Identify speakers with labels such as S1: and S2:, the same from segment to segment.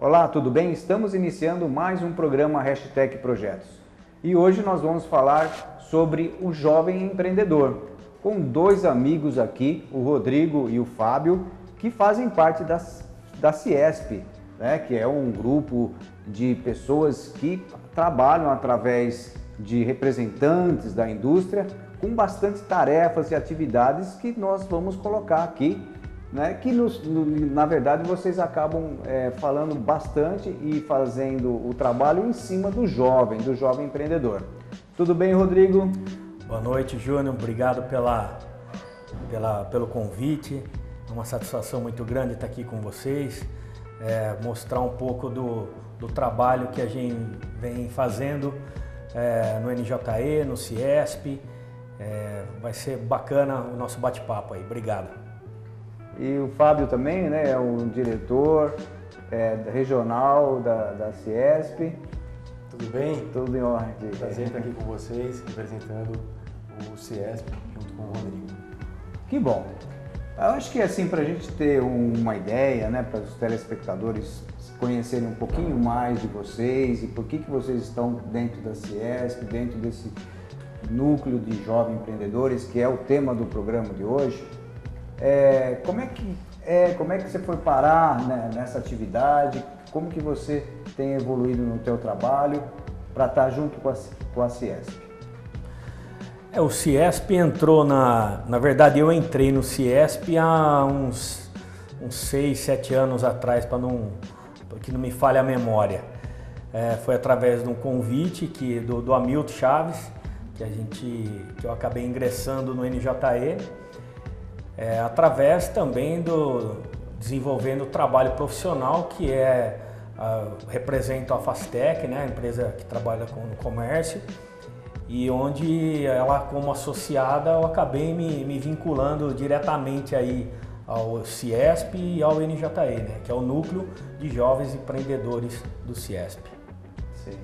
S1: Olá, tudo bem? Estamos iniciando mais um programa Hashtag Projetos. E hoje nós vamos falar sobre o jovem empreendedor, com dois amigos aqui, o Rodrigo e o Fábio, que fazem parte da, da Ciesp, né, que é um grupo de pessoas que trabalham através de representantes da indústria com bastante tarefas e atividades que nós vamos colocar aqui né, que nos, no, na verdade vocês acabam é, falando bastante e fazendo o trabalho em cima do jovem, do jovem empreendedor. Tudo bem, Rodrigo?
S2: Boa noite, Júnior. Obrigado pela, pela, pelo convite. É uma satisfação muito grande estar aqui com vocês, é, mostrar um pouco do, do trabalho que a gente vem fazendo é, no NJE, no Ciesp. É, vai ser bacana o nosso bate-papo aí. Obrigado.
S1: E o Fábio também, né, é um diretor é, regional da, da Ciesp.
S3: Tudo bem?
S1: Tudo em ordem.
S3: Prazer estar aqui com vocês, representando o Ciesp junto com o Rodrigo.
S1: Que bom. Eu acho que assim, para a gente ter uma ideia, né, para os telespectadores conhecerem um pouquinho mais de vocês e por que, que vocês estão dentro da Ciesp, dentro desse núcleo de jovens empreendedores, que é o tema do programa de hoje, é, como, é que, é, como é que você foi parar né, nessa atividade? Como que você tem evoluído no teu trabalho para estar tá junto com a, com a Ciesp?
S2: É, o Ciesp entrou na... Na verdade, eu entrei no Ciesp há uns, uns seis, sete anos atrás, para não, que não me falhe a memória. É, foi através de um convite que, do, do Hamilton Chaves, que, a gente, que eu acabei ingressando no NJE é, através também do desenvolvendo trabalho profissional que é a, representa a Fastec, né, a empresa que trabalha com comércio e onde ela como associada eu acabei me, me vinculando diretamente aí ao Ciesp e ao NJE, né, que é o núcleo de jovens empreendedores do Ciesp.
S1: Sim.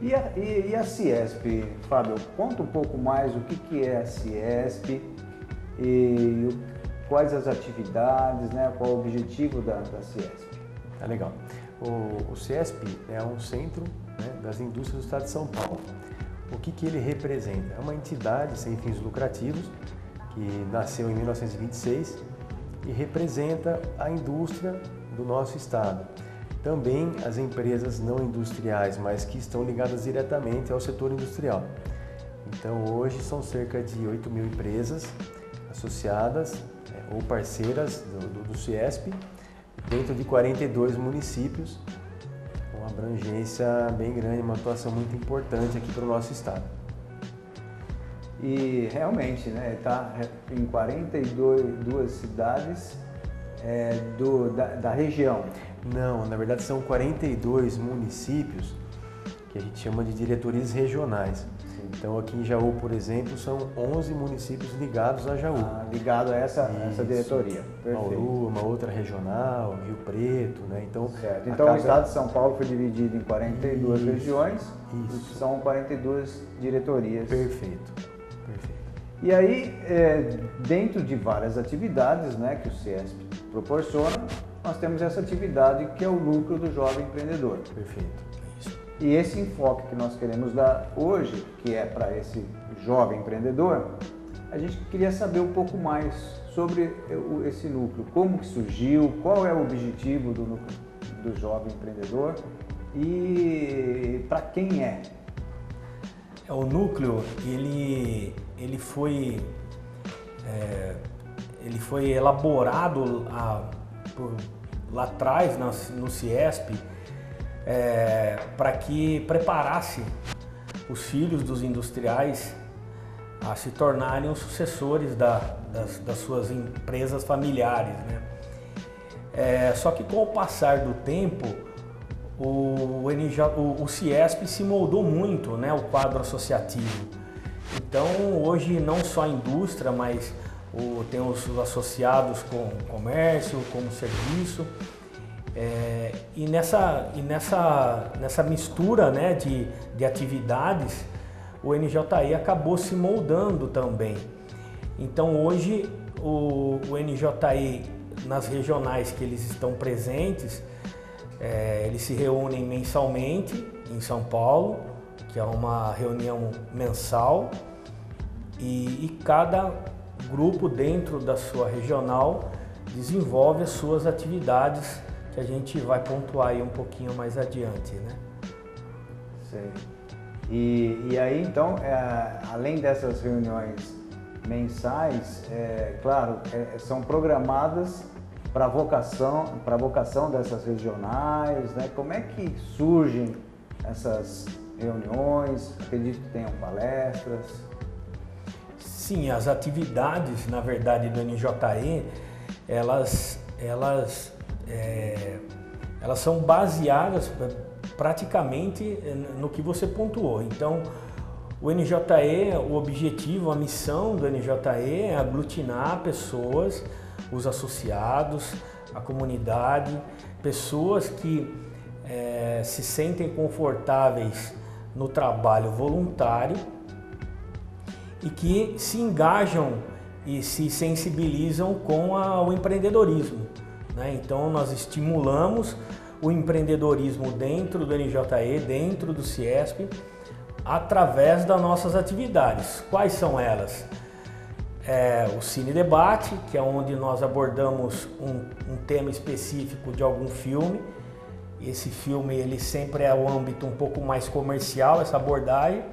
S1: E a, e, e a Ciesp, Fábio, conta um pouco mais o que, que é a Ciesp e quais as atividades, né, qual o objetivo da, da Ciesp.
S3: Tá legal. O, o Ciesp é um centro né, das indústrias do estado de São Paulo. O que, que ele representa? É uma entidade sem fins lucrativos que nasceu em 1926 e representa a indústria do nosso estado. Também as empresas não industriais, mas que estão ligadas diretamente ao setor industrial. Então hoje são cerca de 8 mil empresas associadas é, ou parceiras do, do, do CIESP, dentro de 42 municípios, com abrangência bem grande, uma atuação muito importante aqui para o nosso estado.
S1: E realmente, né, está em 42 cidades é, do, da, da região.
S3: Não, na verdade são 42 municípios que a gente chama de diretorias regionais. Então aqui em Jaú, por exemplo, são 11 municípios ligados a Jaú. Ah,
S1: ligado a essa, essa diretoria.
S3: Perfeito. Bauru, uma outra regional, Rio Preto, né?
S1: Então, certo. então cada... o estado de São Paulo foi dividido em 42 Isso. regiões Isso. são 42 diretorias.
S3: Perfeito. Perfeito.
S1: E aí, é, dentro de várias atividades né, que o CIESP proporciona, nós temos essa atividade que é o núcleo do jovem empreendedor.
S3: Perfeito.
S1: E esse enfoque que nós queremos dar hoje, que é para esse jovem empreendedor, a gente queria saber um pouco mais sobre esse núcleo, como que surgiu, qual é o objetivo do núcleo do jovem empreendedor e para quem é.
S2: é. O núcleo ele, ele foi é, ele foi elaborado a, por, lá atrás no Ciesp é, para que preparasse os filhos dos industriais a se tornarem os sucessores da, das, das, suas empresas familiares. Né? É, só que com o passar do tempo, o, o, o Ciesp se moldou muito, né, o quadro associativo. Então hoje não só a indústria, mas o, tem os associados com comércio, como serviço. É, e nessa, e nessa, nessa mistura né, de, de atividades, o NJI acabou se moldando também. Então hoje o, o NJI, nas regionais que eles estão presentes, É, eles se reúnem mensalmente em São Paulo, que é uma reunião mensal, e, e cada grupo dentro da sua regional desenvolve as suas atividades que a gente vai pontuar aí um pouquinho mais adiante, né?
S1: Sei. E, e aí, então, é, além dessas reuniões mensais, é, claro, é, são programadas para vocação, para vocação dessas regionais, né? Como é que surgem essas reuniões? Acredito que tenham palestras.
S2: Sim, as atividades, na verdade, do NJE, elas, elas, é, elas são baseadas praticamente no que você pontuou. Então, o NJE, o objetivo, a missão do NJE é aglutinar pessoas, os associados, a comunidade, pessoas que é, se sentem confortáveis no trabalho voluntário e que se engajam e se sensibilizam com a, o empreendedorismo. Né? Então, nós estimulamos o empreendedorismo dentro do NJE, dentro do CIESP, através das nossas atividades. Quais são elas? É, o Cine Debate, que é onde nós abordamos um, um, tema específico de algum filme. Esse filme ele sempre é o âmbito um pouco mais comercial, essa abordagem.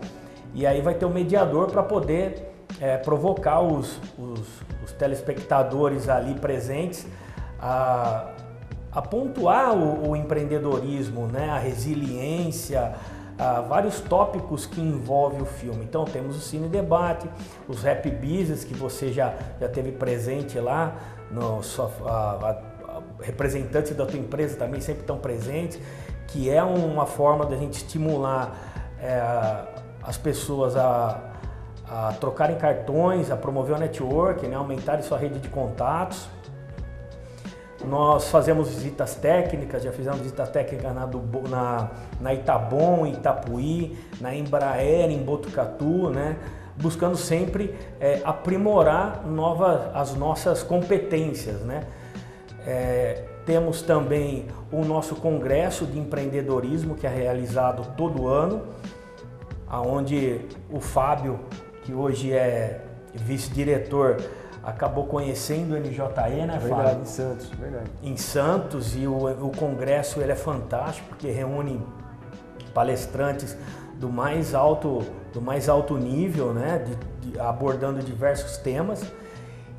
S2: E aí vai ter um mediador para poder é, provocar os, os, os telespectadores ali presentes a a pontuar o, o empreendedorismo, né, a resiliência, a vários tópicos que envolve o filme. Então temos o Cine Debate, os Rap Business que você já, já teve presente lá, no, a, a, representantes da tua empresa também sempre estão presentes, que é uma forma da gente estimular é, as pessoas a, a trocarem cartões, a promover o network, né, aumentarem sua rede de contatos. Nós fazemos visitas técnicas, já fizemos visita técnica na, na, na Itabom, Itapuí, na Embraer, em Botucatu, né? buscando sempre é, aprimorar nova, as nossas competências. Né? É, temos também o nosso congresso de empreendedorismo que é realizado todo ano, aonde o Fábio, que hoje é vice-diretor acabou conhecendo o NJE, né,
S3: Fábio? Verdade, em Santos, verdade.
S2: Em Santos, e o, o congresso ele é fantástico, porque reúne palestrantes do mais alto, do mais alto nível, né, de, de, abordando diversos temas.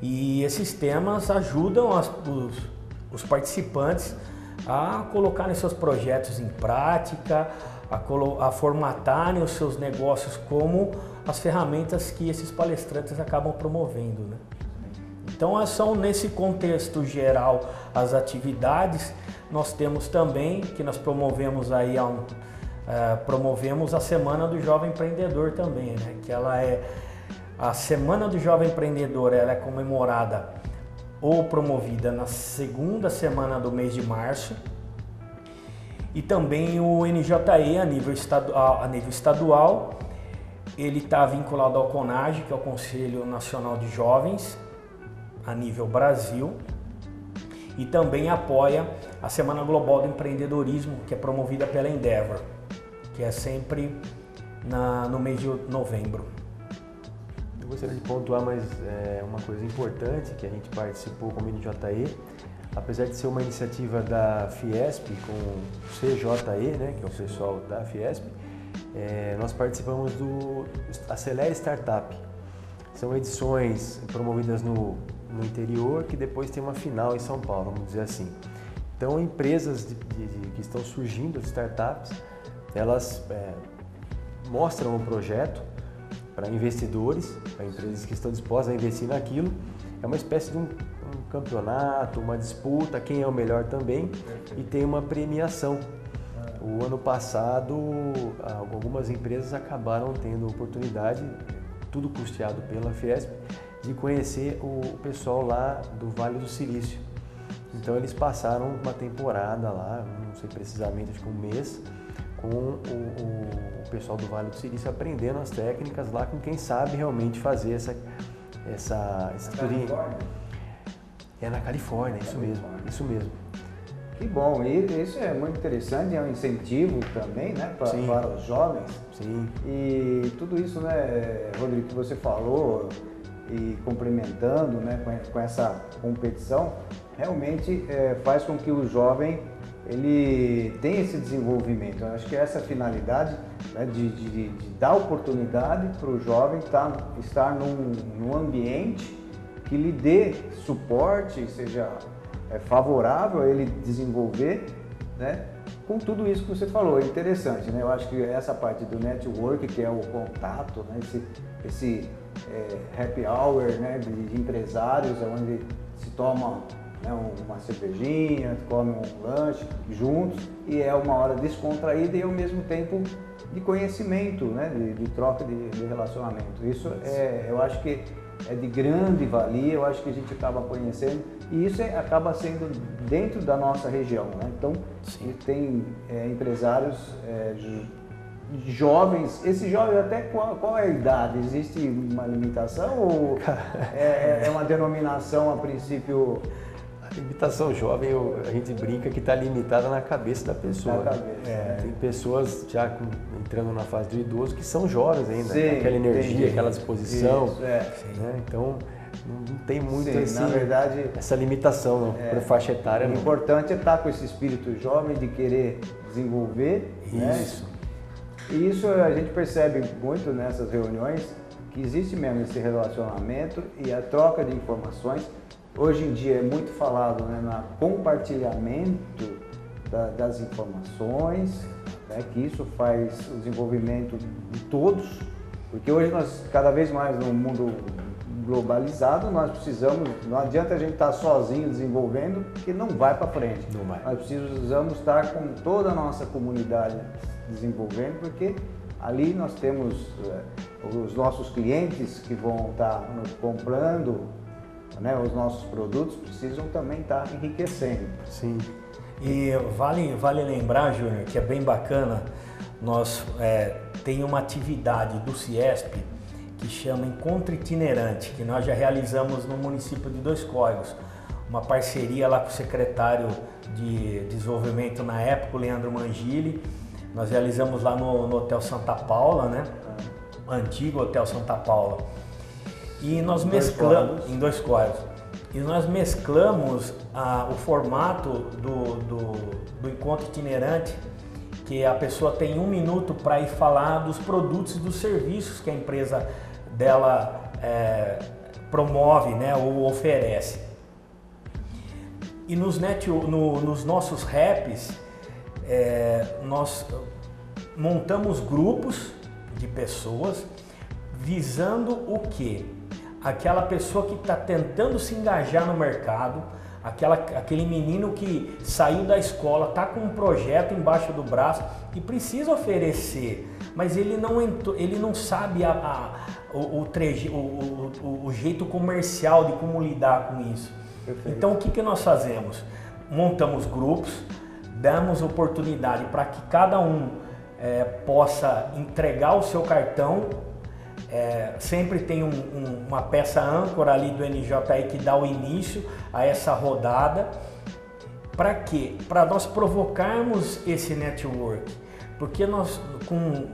S2: E esses temas ajudam as, os, os participantes a colocarem seus projetos em prática, a, a formatarem os seus negócios como as ferramentas que esses palestrantes acabam promovendo. Né? Então são nesse contexto geral as atividades. Nós temos também que nós promovemos aí a um, uh, promovemos a Semana do Jovem Empreendedor também, né? Que ela é a Semana do Jovem Empreendedor, ela é comemorada ou promovida na segunda semana do mês de março. E também o NJE a nível, estadual, a nível estadual, ele está vinculado ao CONAGE, que é o Conselho Nacional de Jovens, a nível Brasil e também apoia a Semana Global do Empreendedorismo, que é promovida pela Endeavor, que é sempre na, no mês de novembro.
S3: Eu gostaria de pontuar mais é, uma coisa importante que a gente participou como NJE, apesar de ser uma iniciativa da Fiesp com o CJE, né, que é o pessoal da Fiesp, é, nós participamos do Acelere Startup. São edições promovidas no no interior que depois tem uma final em São Paulo, vamos dizer assim. Então, empresas de, de, de, que estão surgindo, startups, elas é, mostram um projeto para investidores, para empresas que estão dispostas a investir naquilo. É uma espécie de um, um campeonato, uma disputa, quem é o melhor também, e tem uma premiação. O ano passado, algumas empresas acabaram tendo oportunidade, tudo custeado pela Fiesp, de conhecer o pessoal lá do Vale do Silício. Então eles passaram uma temporada lá, não sei precisamente, acho que um mês, com o, o, o pessoal do Vale do Silício aprendendo as técnicas lá com quem sabe realmente fazer essa essa, essa
S1: Califórnia.
S3: É na Califórnia, isso mesmo, isso mesmo.
S1: Que bom, e isso é muito interessante, é um incentivo também né, pra, para os jovens.
S3: Sim.
S1: E tudo isso, né, Rodrigo, que você falou e complementando né, com, essa competição, realmente é, faz com que o jovem ele tenha esse desenvolvimento. Eu acho que essa finalidade né, de, de, de, dar oportunidade para o jovem tá, estar num, num ambiente que lhe dê suporte, seja é favorável a ele desenvolver, né? Com tudo isso que você falou, é interessante, né? Eu acho que essa parte do network, que é o contato, né? esse, esse é, happy hour né? de empresários, onde se toma né? uma cervejinha, come um lanche juntos e é uma hora descontraída e ao mesmo tempo de conhecimento, né? de, de troca de, de, relacionamento. Isso é, eu acho que é de grande valia, eu acho que a gente acaba conhecendo e isso é, acaba sendo dentro da nossa região. Né? Então, tem é, empresários é, jovens, esses jovens até qual, qual, é a idade? Existe uma limitação ou é, é, uma denominação a princípio?
S3: A limitação jovem, a gente brinca que está limitada na cabeça da pessoa.
S1: Cabeça,
S3: é, Tem pessoas já com, entrando na fase do idoso que são jovens ainda, Sim, aquela energia, entendi. aquela disposição. Isso, é. né? Então, não tem muito Sim, esse,
S1: na verdade,
S3: essa limitação não, é, para faixa etária.
S1: O importante é estar com esse espírito jovem de querer desenvolver. Né? Isso. Né? E isso a gente percebe muito nessas reuniões que existe mesmo esse relacionamento e a troca de informações. Hoje em dia é muito falado né, no compartilhamento da, das informações, né, que isso faz o desenvolvimento de todos, porque hoje nós cada vez mais no mundo globalizado, nós precisamos, não adianta a gente estar sozinho desenvolvendo, que não vai para frente.
S3: Não vai.
S1: Nós precisamos estar com toda a nossa comunidade desenvolvendo, porque ali nós temos eh, os nossos clientes que vão estar nos comprando, né, os nossos produtos precisam também estar enriquecendo.
S2: Sim. E vale, vale lembrar, Júnior, que é bem bacana, nós é, tem uma atividade do Ciesp que chama Encontro Itinerante, que nós já realizamos no município de Dois Córregos. Uma parceria lá com o secretário de Desenvolvimento na época, o Leandro Mangili. Nós realizamos lá no, no Hotel Santa Paula, né? Antigo Hotel Santa Paula. E nós mesclamos em dois córregos. E nós mesclamos ah, o formato do, do, do encontro itinerante que a pessoa tem um minuto para ir falar dos produtos e dos serviços que a empresa dela é, promove né, ou oferece. E nos, net, no, nos nossos raps, é, nós montamos grupos de pessoas visando o que? Aquela pessoa que está tentando se engajar no mercado, aquela, aquele menino que saiu da escola, está com um projeto embaixo do braço e precisa oferecer, mas ele não, entrou, ele não sabe a, a o, o, treje, o, o, o, jeito comercial de como lidar com isso. Perfeito. Então o que, que nós fazemos? Montamos grupos, damos oportunidade para que cada um é, possa entregar o seu cartão. É, sempre tem um, um, uma peça âncora ali do NJI que dá o início a essa rodada. Para quê? Para nós provocarmos esse network. Porque nós, com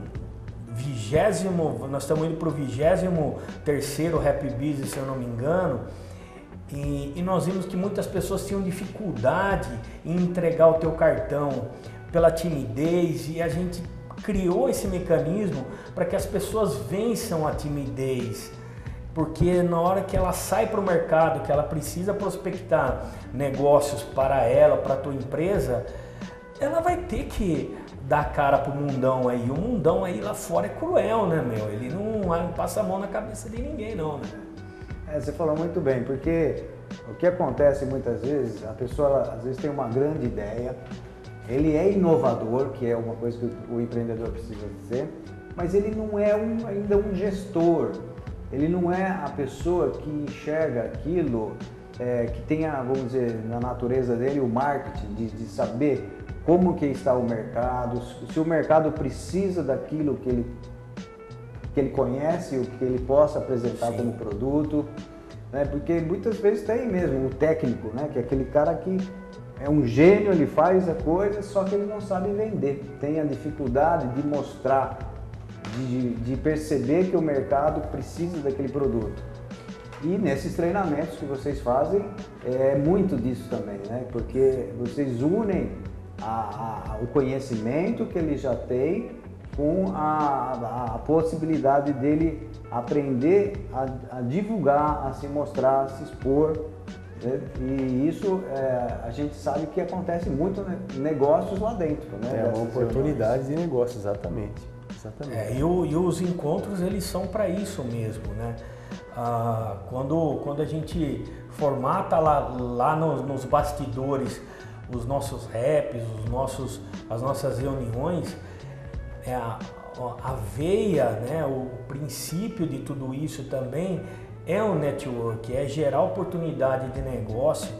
S2: vigésimo, nós estamos indo para o vigésimo terceiro Happy Business, se eu não me engano, e, e, nós vimos que muitas pessoas tinham dificuldade em entregar o teu cartão pela timidez e a gente criou esse mecanismo para que as pessoas vençam a timidez. Porque na hora que ela sai para o mercado, que ela precisa prospectar negócios para ela, para a tua empresa, ela vai ter que dar cara pro mundão aí. O mundão aí lá fora é cruel, né, meu? Ele não, não passa a mão na cabeça de ninguém, não, né?
S1: É, você falou muito bem, porque o que acontece muitas vezes, a pessoa ela, às vezes tem uma grande ideia, ele é inovador, que é uma coisa que o empreendedor precisa dizer, mas ele não é um, ainda um gestor, ele não é a pessoa que enxerga aquilo, é, que tenha, vamos dizer, na natureza dele o marketing, de, de saber como que está o mercado, se o mercado precisa daquilo que ele, que ele conhece, o que ele possa apresentar Sim. como produto, né? porque muitas vezes tem mesmo o técnico, né? que é aquele cara que é um gênio, ele faz a coisa, só que ele não sabe vender. Tem a dificuldade de mostrar, de, de perceber que o mercado precisa daquele produto. E nesses treinamentos que vocês fazem, é muito disso também, né? Porque vocês unem a, a, o conhecimento que ele já tem com a, a possibilidade dele aprender a, a, divulgar, a se mostrar, a se expor. Né? E isso é, a gente sabe que acontece muito né? negócios lá dentro. Né?
S3: É uma oportunidade reuniões. de negócio, exatamente. exatamente.
S2: É, e, o, e, os encontros eles são para isso mesmo. Né? Ah, quando, quando a gente formata lá, lá nos, nos bastidores os nossos raps, os nossos, as nossas reuniões, é a, a veia, né, o princípio de tudo isso também é o network, é gerar oportunidade de negócio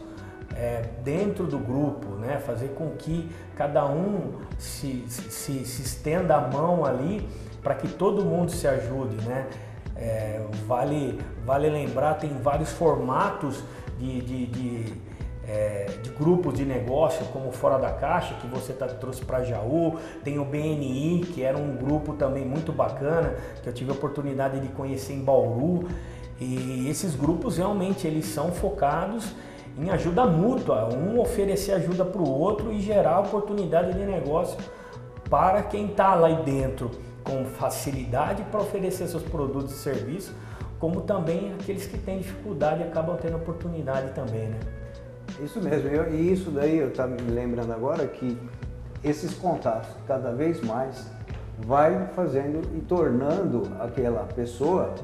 S2: é, dentro do grupo, né, fazer com que cada um se, se, se estenda a mão ali para que todo mundo se ajude, né? É, vale, vale lembrar, tem vários formatos de, de, de é, de grupos de negócio, como Fora da Caixa, que você tá, trouxe para Jaú, tem o BNI, que era um grupo também muito bacana, que eu tive a oportunidade de conhecer em Bauru. E esses grupos realmente eles são focados em ajuda mútua, um oferecer ajuda para o outro e gerar oportunidade de negócio para quem está lá dentro com facilidade para oferecer seus produtos e serviços, como também aqueles que têm dificuldade acabam tendo oportunidade também, né?
S1: Isso mesmo, e isso daí eu estou me lembrando agora que esses contatos cada vez mais vai fazendo e tornando aquela pessoa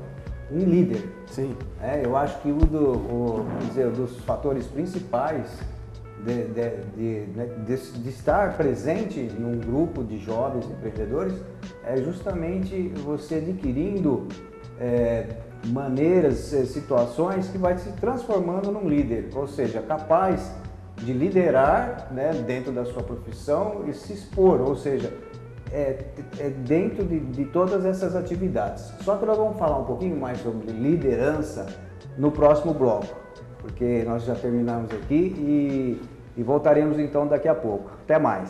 S1: um líder.
S3: Sim.
S1: É, eu acho que o, do, o, dizer, dos fatores principais de, de, de, né, de, de, estar presente num grupo de jovens empreendedores é justamente você adquirindo é, maneiras, eh, situações que vai se transformando num líder, ou seja, capaz de liderar né, dentro da sua profissão e se expor, ou seja, é, é dentro de, de, todas essas atividades. Só que nós vamos falar um pouquinho mais sobre liderança no próximo bloco, porque nós já terminamos aqui e, e voltaremos então daqui a pouco. Até mais!